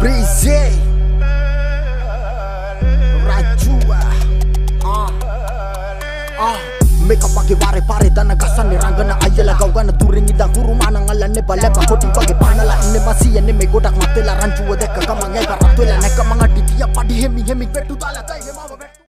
Brisei Rajua Ah Ah මේකපගේ වාරේ පාරේ දන්න ගසන්නේ රංගන අයලා ගව ගන්න දුරින් ඉඳ කුරුමාන අල්ලන්නේ බලප කොටි වගේ පානලා ඉන්නේ මසියන්නේ මේ ගොඩක් මත් වෙලා රංචුව දැක්ක ගමන් ඒක රත් වෙලා නැක මං අඩි තියා පඩි හැමි හැමි පෙට්ටු දාලා තයි හැම